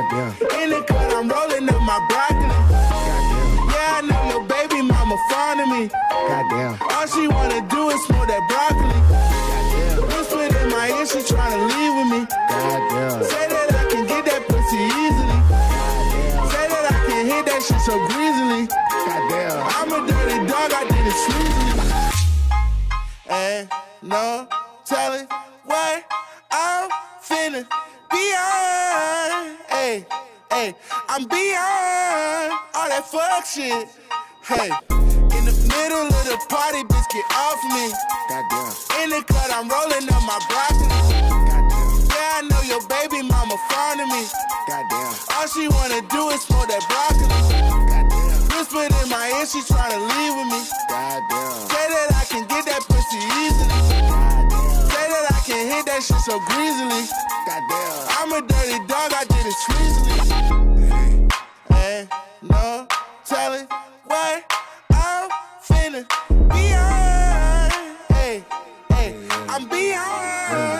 Goddamn. In the cut, I'm rolling up my broccoli. Goddamn. Yeah, I know your baby mama fond of me. Goddamn. All she wanna do is smoke that broccoli. Goddamn. Whispered in my ear, she tryna leave with me. Goddamn. Say that I can get that pussy easily. Say that I can hit that shit so greasily. Goddamn. I'm a dirty dog, I did it sleazily. And no telling what I'm finna beyond. Hey, I'm beyond all that fuck shit. Hey, in the middle of the party, bitch, get off me. Goddamn. In the cut, I'm rolling up my broccoli. Yeah, I know your baby mama fond of me. Goddamn. All she wanna do is smoke that broccoli. Goddamn. Whispered in my ear, she tryna leave with me. Goddamn. Say that I can get that pussy easily. Goddamn. Say that I can hit that shit so greasily. Goddamn. I'm a dirty dog, I did it sleazily. What I'm finna beyond. Hey, hey, I'm beyond